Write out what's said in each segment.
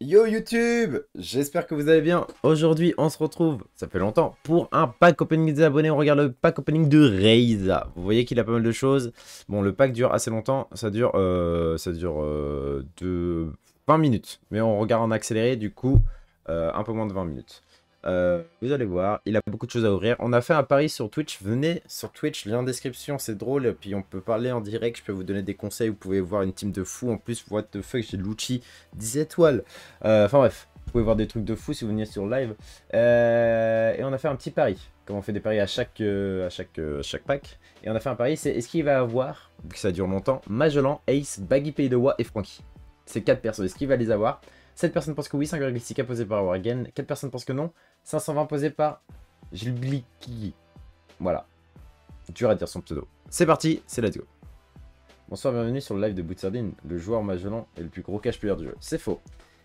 Yo YouTube J'espère que vous allez bien. Aujourd'hui, on se retrouve, ça fait longtemps, pour un pack opening des abonnés. On regarde le pack opening de Reiza. Vous voyez qu'il a pas mal de choses. Bon, le pack dure assez longtemps. Ça dure, euh, ça dure euh, de 20 minutes. Mais on regarde en accéléré, du coup, euh, un peu moins de 20 minutes. Euh, vous allez voir, il a beaucoup de choses à ouvrir. On a fait un pari sur Twitch. Venez sur Twitch, lien en description, c'est drôle. Puis on peut parler en direct, je peux vous donner des conseils. Vous pouvez voir une team de fous. En plus, what the fuck, j'ai Lucci 10 étoiles. Euh, Enfin bref, vous pouvez voir des trucs de fous si vous venez sur live. Euh, et on a fait un petit pari. Comme on fait des paris à chaque, à chaque, euh, chaque pack. Et on a fait un pari, c'est est-ce qu'il va avoir, vu que ça dure longtemps, Magellan, Ace, Baggy Pays de Wa et Frankie. Ces 4 personnes, est-ce qu'il va les avoir 7 personnes pensent que oui, 5,6K posé par Wargen. 4 personnes pensent que non. 520 posé par Gilbliki. Voilà. Dur à dire son pseudo. C'est parti, c'est let's go. Bonsoir, bienvenue sur le live de Boutsardine. Le joueur Magellan est le plus gros cash player du jeu. C'est faux.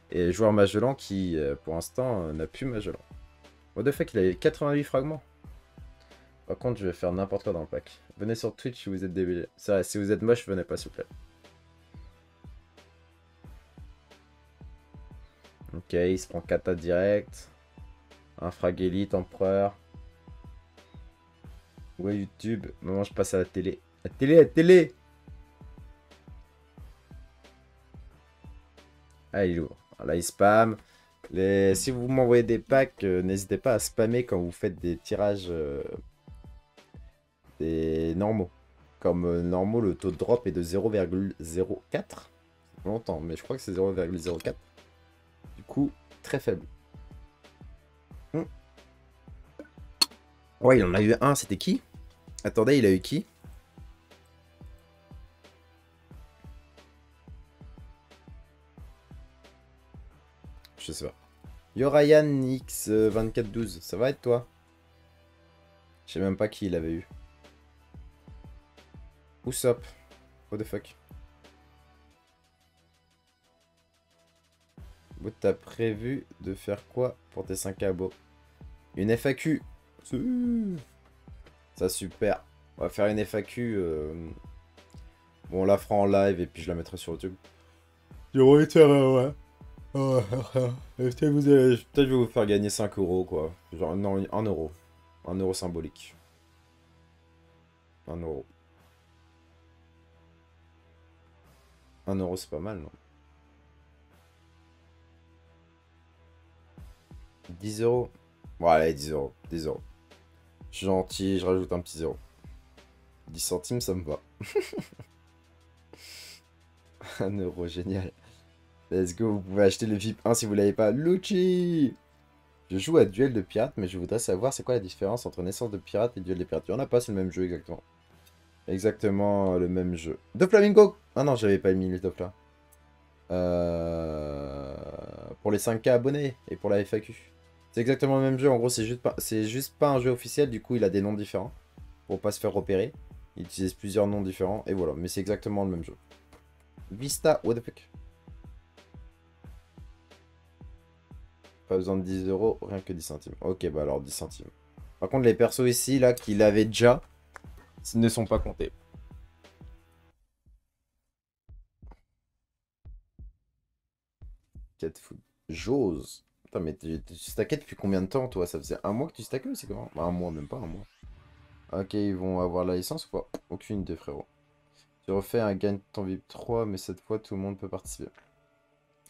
Et joueur Magellan qui, euh, pour l'instant, euh, n'a plus Magellan. What the fuck, il a 88 fragments. Par contre, je vais faire n'importe quoi dans le pack. Venez sur Twitch si vous êtes débile. Si vous êtes moche, venez pas s'il vous plaît. Ok, il se prend kata direct. Un frag élite, empereur. Ouais, YouTube. Maintenant, je passe à la télé. La télé, la télé Ah, il est. Là, il spam. Si vous m'envoyez des packs, euh, n'hésitez pas à spammer quand vous faites des tirages euh, des normaux. Comme euh, normaux, le taux de drop est de 0,04. Ça fait longtemps, mais je crois que c'est 0,04. Très faible. Hmm. Ouais, il en a eu un, c'était qui? Attendez, il a eu qui? Je sais pas. Yo Ryan X2412, ça va être toi? Je sais même pas qui il avait eu. Usopp. What the fuck? T'as prévu de faire quoi pour tes 5 abos? Une FAQ. Ça super. On va faire une FAQ. euh, Bon, on la fera en live et puis je la mettrai sur YouTube. ouais. Peut-être vous allez- peut-être je vais vous faire gagner 5 euros quoi. Genre non, 1 euro. 1 euro symbolique. 1 euro. 1 euro c'est pas mal non? 10 euros. Bon allez 10 euros. 10 euros. Je suis gentil, je rajoute un petit zéro. 10 centimes ça me va. 1 euro génial. Let's go, vous pouvez acheter le VIP 1 si vous l'avez pas? Lucci Je joue à Duel de Pirates, mais je voudrais savoir c'est quoi la différence entre Naissance de Pirates et Duel de Pirates. Il y en a pas, c'est le même jeu exactement. Exactement le même jeu. De Flamingo Ah non, j'avais pas mis le top là. Euh... Pour les 5K abonnés et pour la FAQ. C'est exactement le même jeu, en gros c'est juste, pas... juste pas un jeu officiel, du coup il a des noms différents. Pour pas se faire repérer. Il utilise plusieurs noms différents, et voilà. Mais c'est exactement le même jeu. Vista, what the fuck? Pas besoin de 10 euros, rien que 10 centimes. Ok, bah alors 10 centimes. Par contre, les persos ici, là, qu'il avait déjà, ne sont pas comptés. Cat. J'ose. Putain, mais tu stackais depuis combien de temps, toi? Ça faisait un mois que tu stackais c'est comment? Bah, Un mois, même pas un mois. Ok, ils vont avoir la licence ou pas? Aucune idée, frérot. Tu refais un gain de ton VIP 3, mais cette fois, tout le monde peut participer.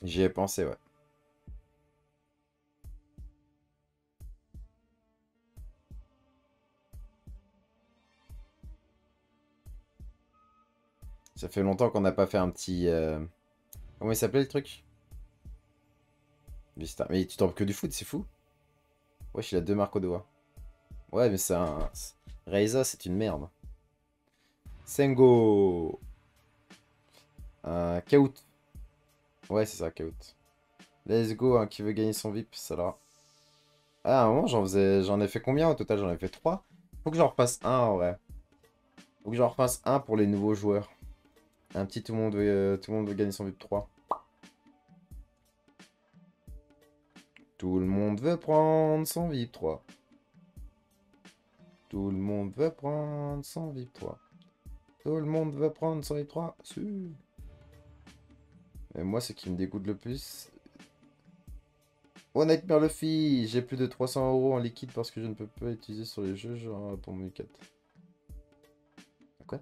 J'y ai pensé, ouais. Ça fait longtemps qu'on n'a pas fait un petit... euh, Comment il s'appelait le truc? Vista. Mais tu tombes que du foot, c'est fou. Wesh, il a deux marques au doigt. Ouais, mais c'est un... Reiza, c'est une merde. Sengo Un Kaut. Ouais, c'est ça, Kaut. Let's go, qui veut gagner son VIP, ça là. Ah, à un moment, j'en ai fait combien au total? J'en ai fait 3. Faut que j'en repasse un, en vrai. Faut que j'en repasse un pour les nouveaux joueurs. Un petit tout monde euh, tout le monde veut gagner son VIP 3. Tout le monde veut prendre son VIP 3. Tout le monde veut prendre son VIP 3. Tout le monde veut prendre son VIP 3. Si. Et moi, ce qui me dégoûte le plus, Oh Nightmare Luffy, j'ai plus de 300 euros en liquide parce que je ne peux pas utiliser sur les jeux genre pour mon 4 Quoi?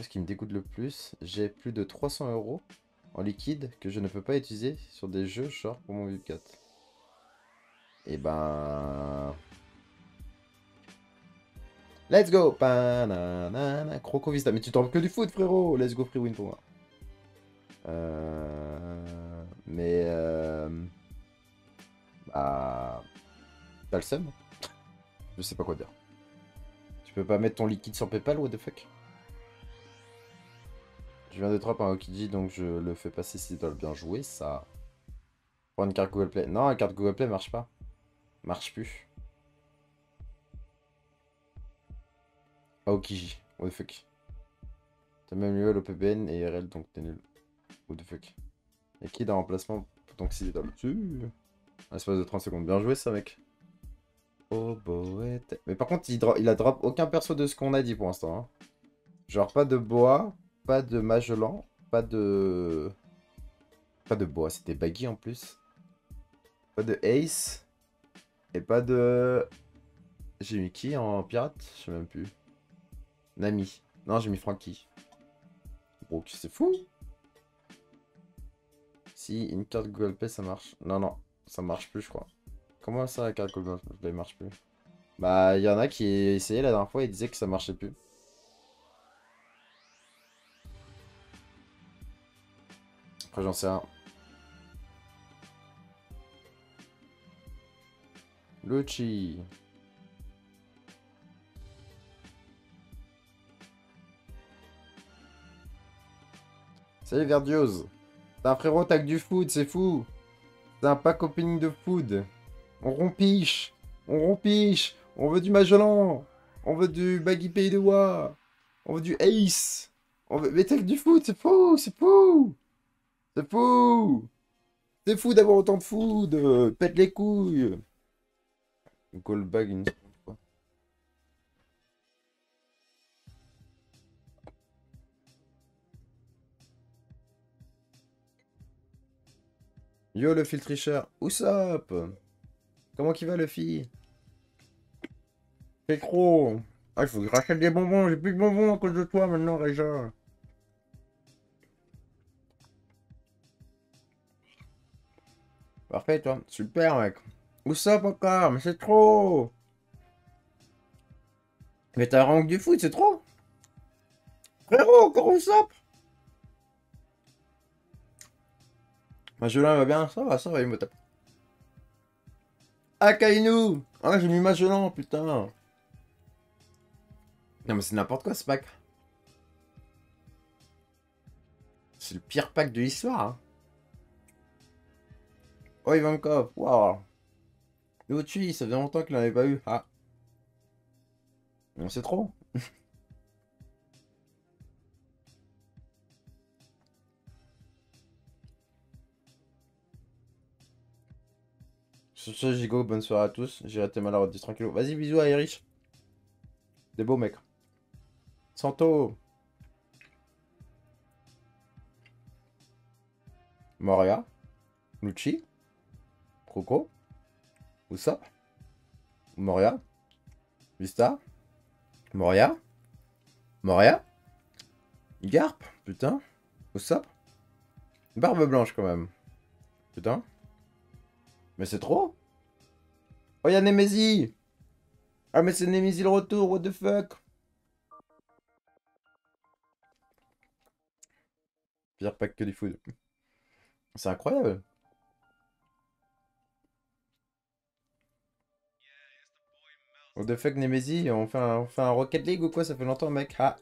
Ce qui me dégoûte le plus, j'ai plus de 300 euros en liquide que je ne peux pas utiliser sur des jeux genre pour mon 4 Et eh ben... Let's go Croco Vista, mais tu t'en que du foot frérot Let's go free win pour moi. Euh... Mais... Euh... Bah... T'as le seum Je sais pas quoi dire. Tu peux pas mettre ton liquide sur Paypal, what the fuck? Je viens de drop un Okiji, donc je le fais passer si doit bien jouer, ça... Prends une carte Google Play. Non, la carte Google Play marche pas. Marche plus. Aokiji, what the fuck. T'as même eu l'OPBN et RL, donc t'es nul. What the fuck. Et qui dans remplacement donc si dans le dessus? Espace de 30 secondes. Bien joué ça mec. Oh boët. Mais par contre il, il a drop aucun perso de ce qu'on a dit pour l'instant. Hein. Genre pas de bois, pas de Magellan, pas de... Pas de bois, c'était baggy en plus. Pas de Ace. Pas de... J'ai mis qui en pirate? Je sais même plus. Nami. Non, j'ai mis Frankie. Bon, c'est fou si une carte Google Play ça marche. Non, non, ça marche plus, je crois. Comment ça, la carte Google Play marche plus? Bah, il y en a qui essayaient la dernière fois et disaient que ça marchait plus. Après, j'en sais rien. Luchi. Salut Verdiose c'est un frérot tag du food, c'est fou. C'est un pack opening de food. On rompiche. On rompiche. On veut du Magellan. On veut du Baggy Pays de Wa. On veut du Ace. On veut... Mais tag du food, c'est fou, c'est fou. C'est fou. C'est fou d'avoir autant de food. Pète les couilles. Gold bag une Yo le fil tricheur, up Comment qu'il va le fille? C'est trop Ah il faut que rachète des bonbons, j'ai plus de bonbons à cause de toi maintenant Réja Parfait toi, super mec up encore, mais c'est trop Mais t'as un du foot, c'est trop Frérot, encore up Magellan va bien? Ça va, ça va, il me tape. Akainu Ah, j'ai mis Magellan, putain Non mais c'est n'importe quoi ce pack. C'est le pire pack de l'histoire. Hein. Oh Ivankov, waouh Le ça faisait longtemps qu'il n'en avait pas eu. Ah. Non, c'est trop. Sur ce, Gigo, bonne soirée à tous. J'ai raté ma la 10 tranquille. Vas-y, bisous à Erich. Des beaux mecs. Santo. Moria. Lucci. Croco. Oussa. Moria? Vista? Moria? Moria? Garp? Putain. Oussa. Barbe blanche quand même. Putain. Mais c'est trop Oh, y'a Nemesis Ah, mais c'est Nemesis le retour, what the fuck Pire pack que du food. C'est incroyable What the fuck, Nemesis on fait, un, on fait un Rocket League ou quoi? Ça fait longtemps, mec. Ah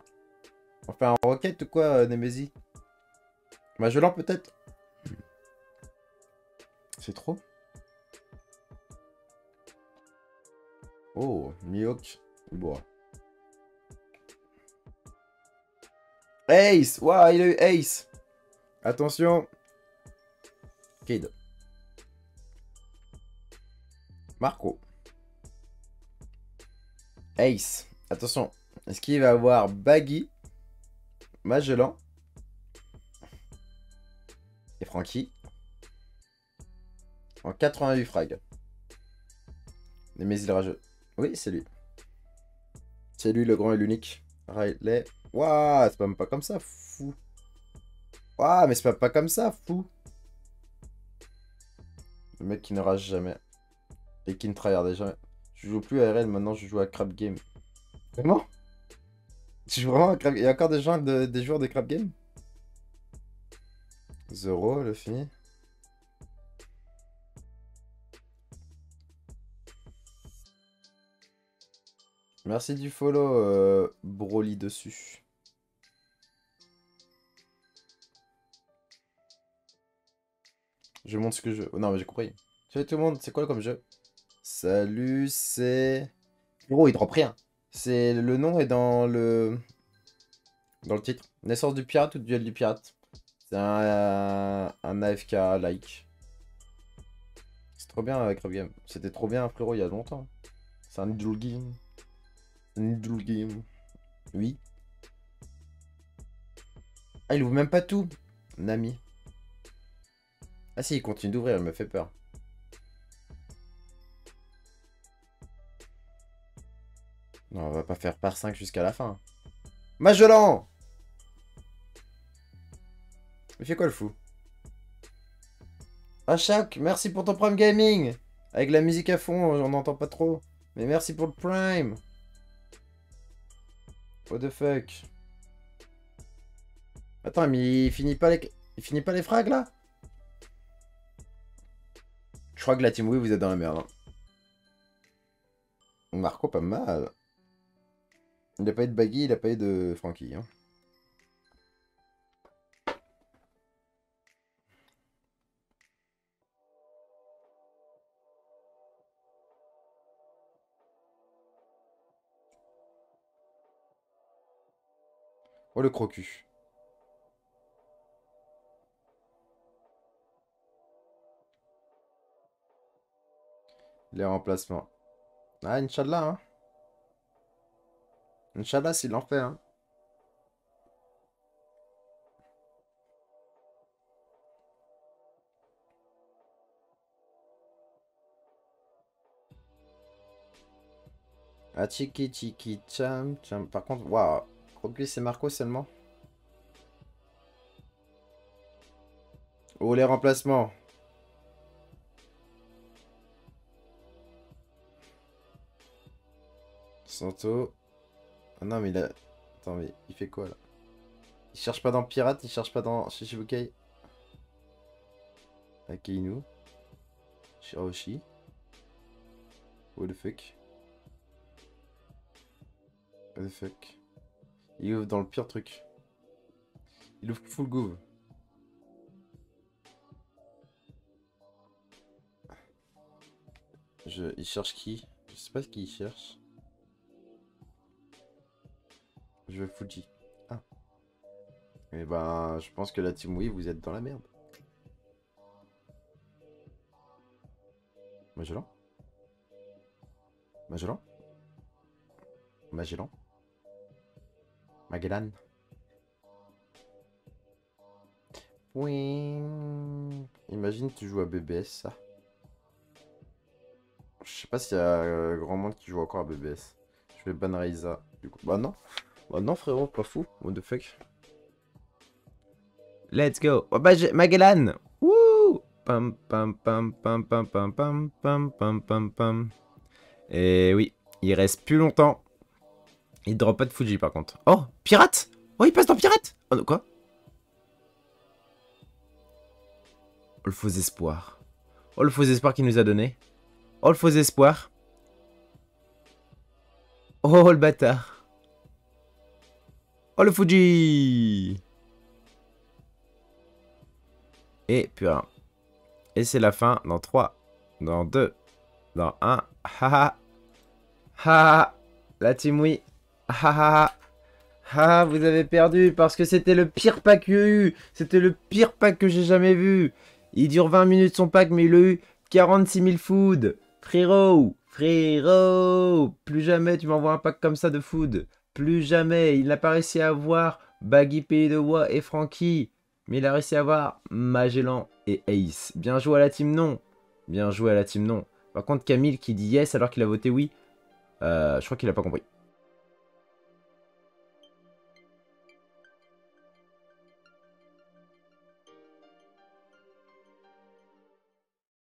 On fait un Rocket ou quoi, euh, Nemesis? Magellan, peut-être C'est trop Oh, Mihawk. Bon. Ace Waouh, il a eu Ace Attention Kid. Marco. Ace. Attention. Est-ce qu'il va avoir Baggy Magellan Et Frankie En 88 frags? Les rageux. Oui, c'est lui. C'est lui le grand et l'unique. Riley. Waouh, c'est pas comme ça, fou. Waouh, mais c'est pas, pas comme ça, fou. Le mec qui ne rage jamais. Et qui ne tryhardait jamais. Je joue plus à RL, maintenant je joue à Crab Game. Vraiment? Tu joues vraiment à Crab Il y a encore des, gens des joueurs de Crab Game? Zero, le fini. Merci du follow, euh, Broly dessus. Je montre ce que je... non, mais j'ai compris. Salut tout le monde, c'est quoi comme jeu? Salut, c'est... Gros, il drop rien. C'est le nom est dans le... Dans le titre. Naissance du pirate ou duel du pirate? C'est un, un AFK like. C'est trop bien avec Game. C'était trop bien frérot il y a longtemps. C'est un idle game. Noodle game. Oui. Ah, il ouvre même pas tout. Nami. Ah si, il continue d'ouvrir, il me fait peur. Non, on va pas faire par 5 jusqu'à la fin. Magellan Il fait quoi le fou? Ah, merci pour ton Prime Gaming Avec la musique à fond, on n'entend pas trop. Mais merci pour le Prime What the fuck? Attends, mais il finit pas les... Il finit frags, là? Je crois que la team oui, vous êtes dans la merde. Hein. Marco, pas mal. Il a pas de Baggy, il a pas eu de Frankie. Hein. Oh le crocu. Les remplacements. Ah, Inch'Allah, hein. Inch'Allah, s'il en fait, hein. Ah, chiki chiki cham cham. Par contre, waouh. Crocu, c'est Marco seulement? Oh, les remplacements? Santo. Ah non, mais il a... Attends, mais il fait quoi, là? Il cherche pas dans Pirate, il cherche pas dans Shishibukai? Akeinu. Shiraoshi. What the fuck? What the fuck? Il ouvre dans le pire truc. Il ouvre full gouv. Je, il cherche qui? Je sais pas ce qu'il cherche. Je veux Fuji. Ah. Eh ben, je pense que la team oui, vous êtes dans la merde. Magellan? Magellan? Magellan? Magellan? Oui. Imagine tu joues à BBS ça. Je sais pas s'il y a euh, grand monde qui joue encore à BBS. Je vais ban Raiza. Du coup. Bah non. Bah non frérot, pas fou. What the fuck? Let's go. Oh bah Magellan. Wouh. Pam pam pam pam pam pam pam pam pam pam pam. Et oui, il reste plus longtemps. Il drop pas de Fuji par contre. Oh, pirate? Oh, il passe dans pirate? Oh, quoi? Oh, le faux espoir. Oh, le faux espoir qu'il nous a donné. Oh, le faux espoir. Oh, le bâtard. Oh, le Fuji Et putain. Et c'est la fin dans 3, dans 2, dans 1. Ha ha. La team oui. Ah, ah, vous avez perdu parce que c'était le pire pack qu'il y eu. C'était le pire pack que j'ai jamais vu. Il dure 20 minutes son pack, mais il a eu 46 000 food. Frérot, frérot, plus jamais tu m'envoies un pack comme ça de food. Plus jamais. Il n'a pas réussi à avoir Baggy Pays de Wa et Frankie. Mais il a réussi à avoir Magellan et Ace. Bien joué à la team non. Bien joué à la team non. Par contre, Camille qui dit yes alors qu'il a voté oui, euh, je crois qu'il a pas compris.